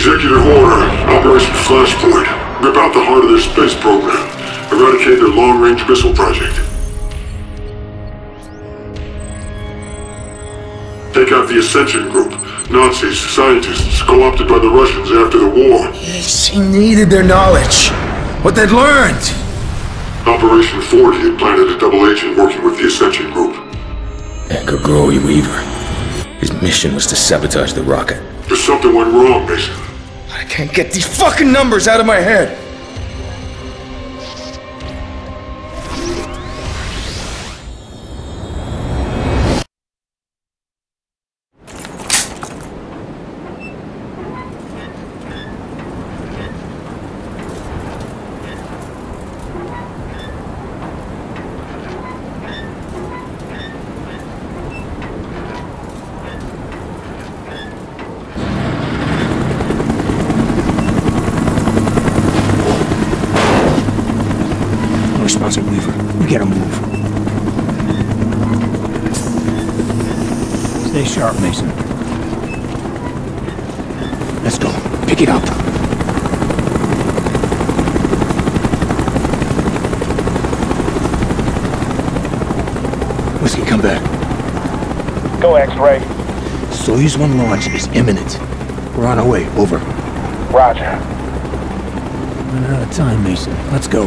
Executive order, Operation Flashpoint. Rip out the heart of their space program. Eradicate their long-range missile project. Take out the Ascension Group. Nazis, scientists, co-opted by the Russians after the war. Yes, he needed their knowledge. What they'd learned. Operation 40 had planted a double agent working with the Ascension Group. Edgar Growy Weaver. His mission was to sabotage the rocket. But something went wrong, Mason. I can't get these fucking numbers out of my head. No response at Weaver. We gotta move. Stay sharp, Mason. Let's go. Pick it up. Whiskey, come back. Go X-ray. Soyuz 1 launch is imminent. We're on our way. Over. Roger. Running out of time, Mason. Let's go.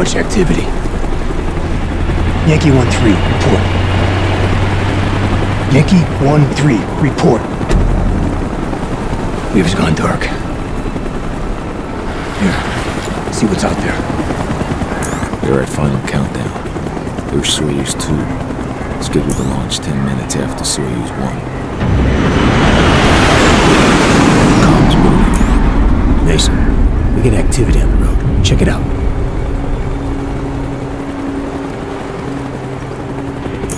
Much activity. Yankee 1-3, report. Yankee 1-3, report. Weaver's gone dark. Here, see what's out there. They're at final countdown. They're Soyuz 2. Scheduled to launch 10 minutes after Soyuz 1. Comms moving. Mason, we get activity on the road. Check it out.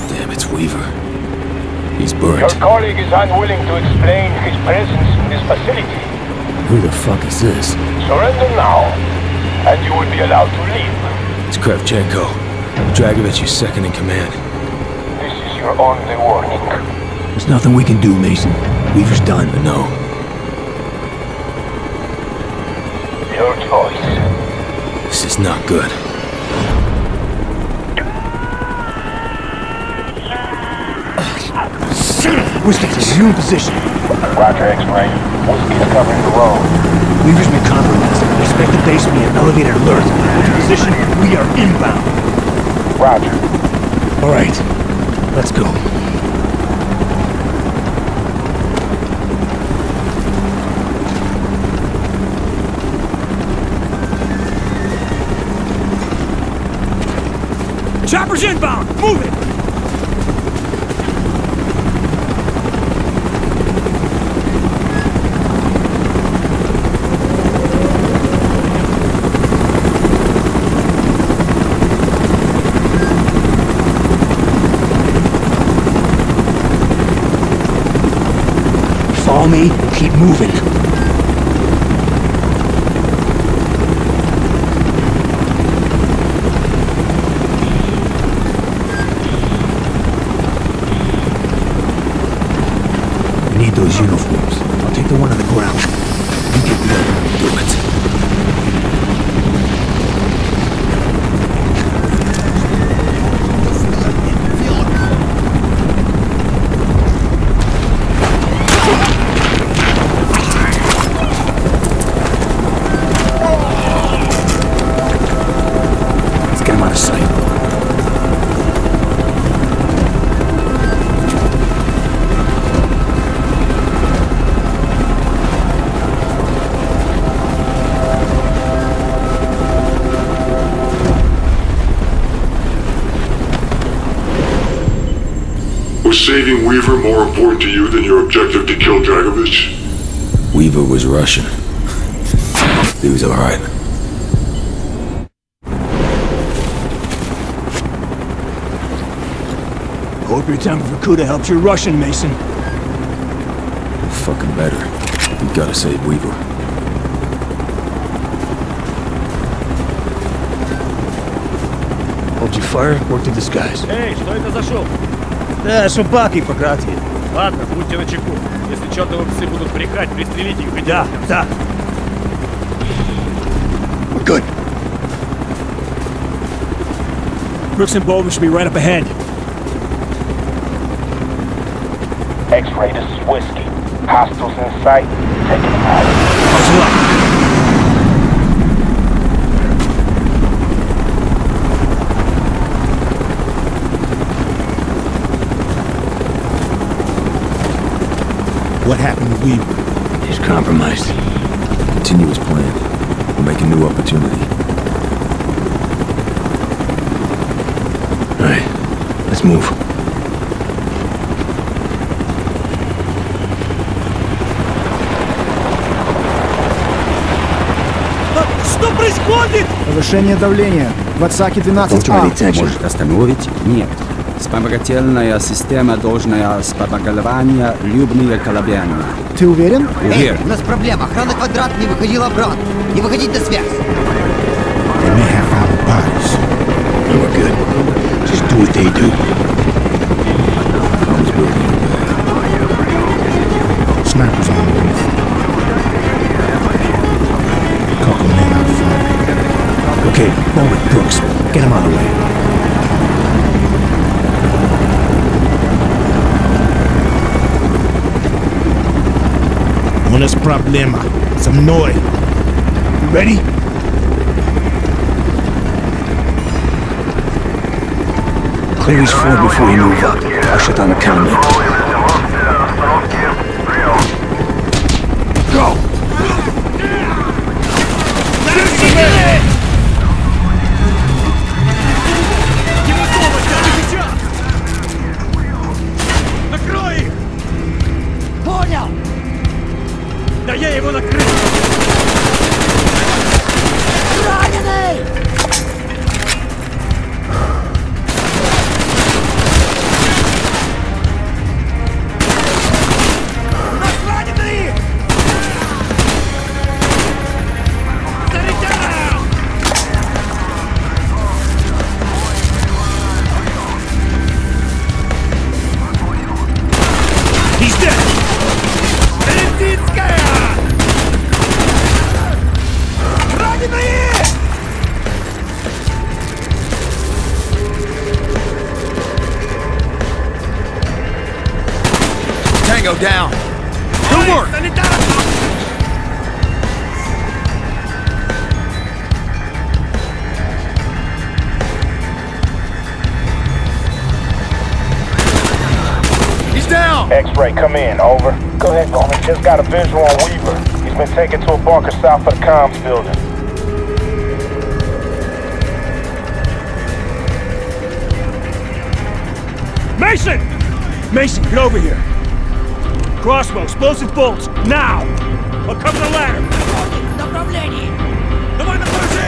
Damn, it's Weaver. He's Your colleague is unwilling to explain his presence in this facility. Who the fuck is this? Surrender now, and you will be allowed to leave. It's Kravchenko. Dragovich is second in command. This is your only warning. There's nothing we can do, Mason. Weaver's done. No, Your choice. this is not good. Whiskey, you in position. Roger X-ray. Whiskey's covering the road. Weaver's been compromised. Expect the base to be an elevated alert. Hold your position. We are inbound. Roger. All right. Let's go. Chopper's inbound! Move it! Follow me. Keep moving. We need those uniforms. I'll take the one on the more important to you than your objective to kill Dragovich? Weaver was Russian. he was alright. Hope your time for Kuda helped your Russian, Mason. Fucking better. We gotta save Weaver. Hold your fire, work the disguise. Hey, что это за шум? Да, собаки по кратье. Ладно, будьте начеку. Если чертовы псы будут брехать, пристрелите их. Да, да. We're good. Brooks and Bowman should be right up ahead. X-ray, this is Whiskey. Hostiles in sight. Taking them out. Hustle up. What happened to Weaver? He's compromised. Continue as planned. We'll make a new opportunity. All right, let's move. Что происходит? Повышение давления. Ватсаки 12А. Может остановить? Нет. Вспомогательная система должна вспомогательная любые колебания. Ты уверен? Уверен. У нас проблема. Охрана квадрат не выходила обратно. Не выходить на связь. They may have found bodies. No, we're good. Just do what they do. Building Snipers on the roof. Couple men. Okay, Bowman, Brooks, get him out of the way. honest problema. Some noise. You ready? Clear his floor before you move up. I'll shut down the counter. его накрыть! Tango down. Good work. He's down. X-ray, come in. Over. Go ahead, Gorman. Just got a visual on Weaver. He's been taken to a bunker south of the comms building. Mason! Mason, get over here. Crossbow, explosive bolts, now! Or come the ladder!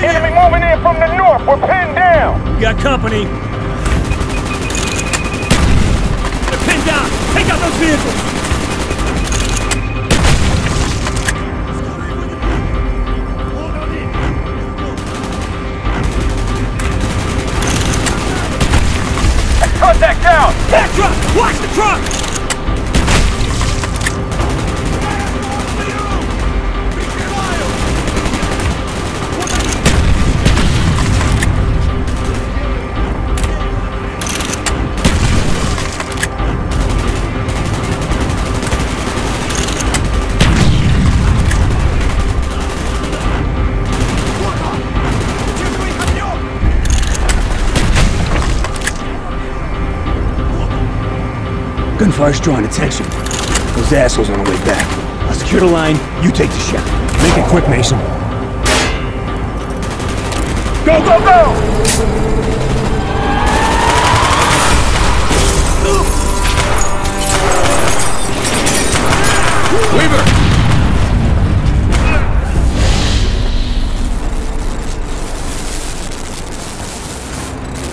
Enemy moving in from the north, we're pinned down! We got company. They're pinned down! Take out those vehicles! Contact down! Back truck! Watch the truck! Gunfire's drawing attention. Those assholes on the way back. I'll secure the line, you take the shot. Make it quick, Mason. Go, go, go. Weaver.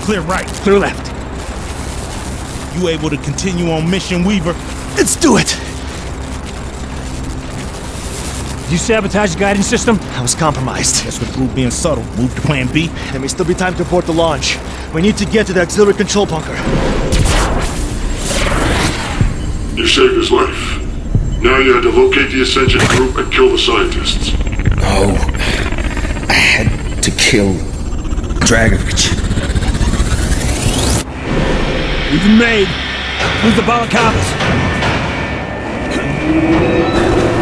Clear right, clear left. You able to continue on mission, Weaver? Let's do it! You sabotage the guidance system? I was compromised. That's with Group being subtle, move to plan B. There may still be time to abort the launch. We need to get to the auxiliary control bunker. You saved his life. Now you had to locate the Ascension group and kill the scientists. Oh, I had to kill Dragovich. We've been made. Move the balaclavas.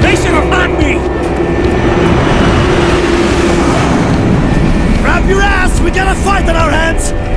Mason, on me! Grab your ass! We got a fight on our hands!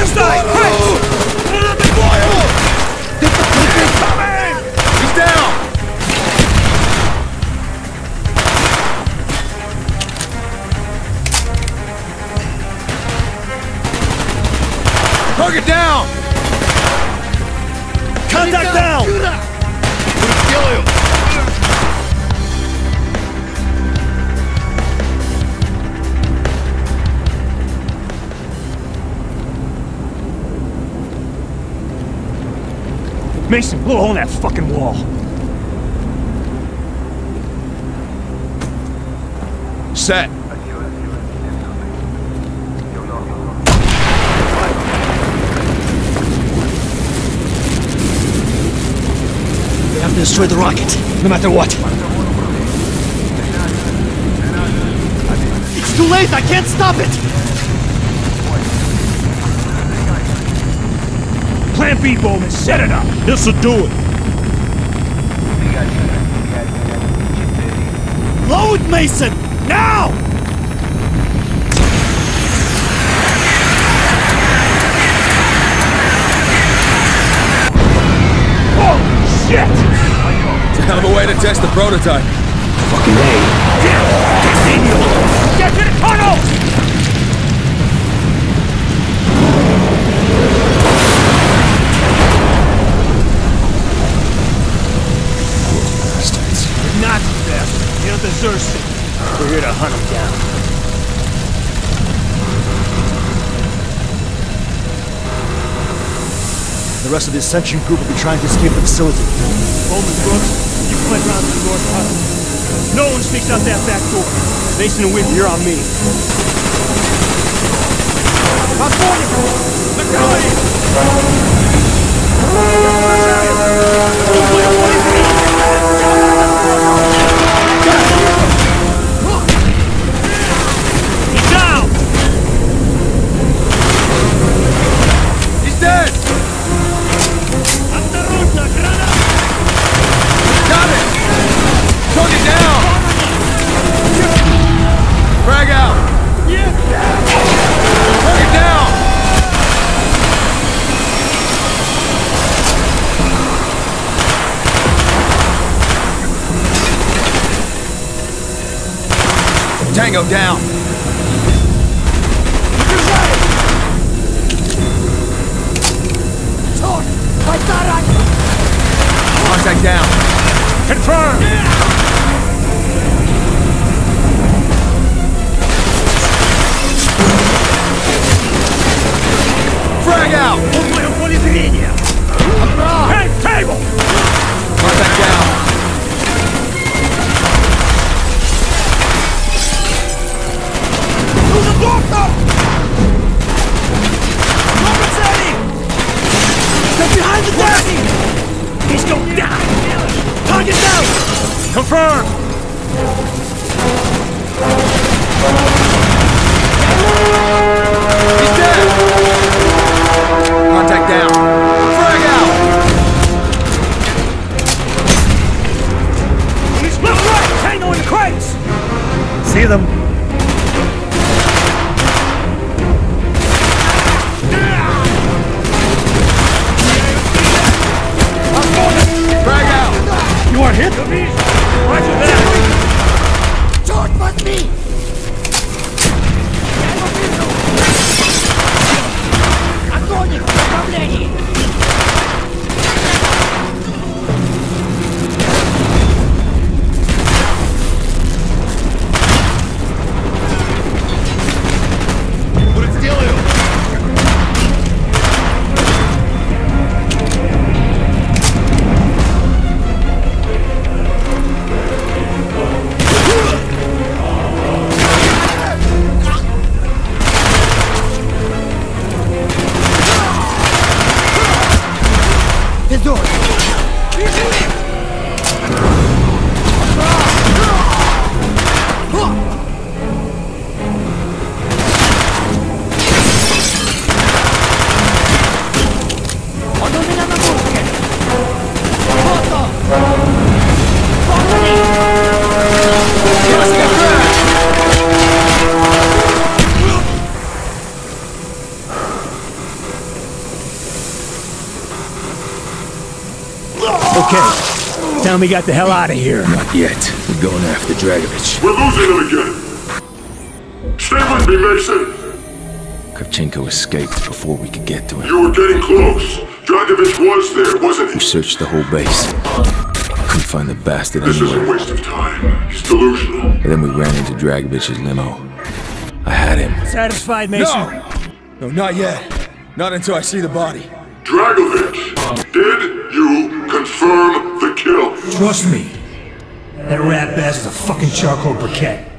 Lunchtime! Mason, blow a hole in that fucking wall. Set. We have to destroy the rocket, no matter what. It's too late! I can't stop it! Plan B, Bowman, set it up. This'll do it. Load, Mason! Now! Holy shit! It's a hell of a way to test the prototype. Get to the tunnel! Bastard. You don't deserve it. We're here to hunt him down. The rest of the Ascension group will be trying to escape the facility. Bowman Brooks, you fled around to the north tunnel. No one sneaks out that back door. Mason and Whitney, you're on me. He's down! Down. Contact down. Confirm! Frag Confirm! Tell me got the hell out of here. Not yet. We're going after Dragovich. We're losing him again. Stay with me, Mason. Kravchenko escaped before we could get to him. You were getting close. Dragovich was there, wasn't he? We he? searched the whole base. Couldn't find the bastard This is a waste of time. He's delusional. And then we ran into Dragovich's limo. I had him. Satisfied, Mason? No. No, not yet. Not until I see the body. Dragovich, did you confirm the kill? Trust me. That rat is a fucking charcoal briquette.